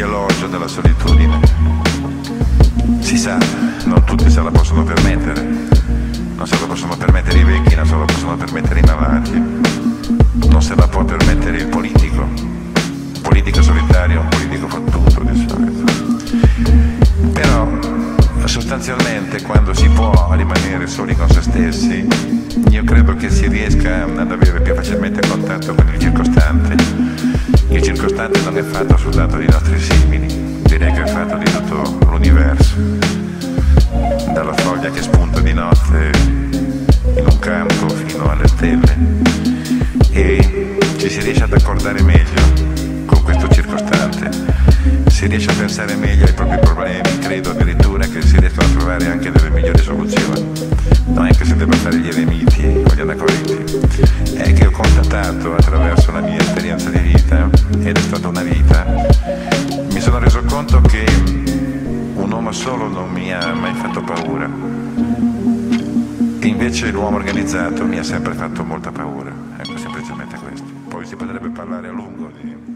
della solitudine. Si sa, non tutti se la possono permettere, non se la possono permettere i vecchi, non se la possono permettere i malati, non se la può permettere il politico, un politico solitario, un politico fottuto di solito. Però sostanzialmente quando si può rimanere soli con se stessi, io credo che si riesca ad avere più facilmente contatto con il circostante. Circostante non è fatto soltanto di nostri simili, direi che è fatto di tutto l'universo. Dalla foglia che spunta di notte in un campo fino alle stelle. E ci si riesce ad accordare meglio con questo circostante si riesce a pensare meglio ai propri problemi, credo addirittura che si riescono a trovare anche delle migliori soluzioni. Non è che si debba fare gli eremiti constatato attraverso la mia esperienza di vita, ed è stata una vita, mi sono reso conto che un uomo solo non mi ha mai fatto paura. Invece l'uomo organizzato mi ha sempre fatto molta paura. Ecco, semplicemente questo. Poi si potrebbe parlare a lungo di...